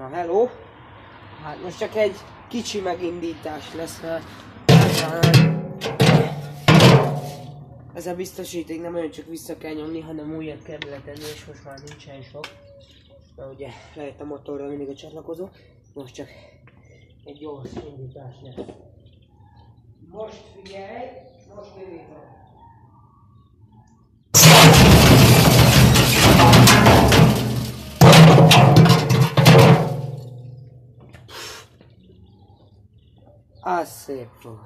Na hello! Hát most csak egy kicsi megindítás lesz, mert ez a biztosíték nem olyan csak vissza kell nyomni, hanem újat kell beletenni, és most már nincsen sok. Na ugye lejött a motorra mindig a csatlakozó, most csak egy gyors indítás lesz. Most figyelj, most indítom. acepto.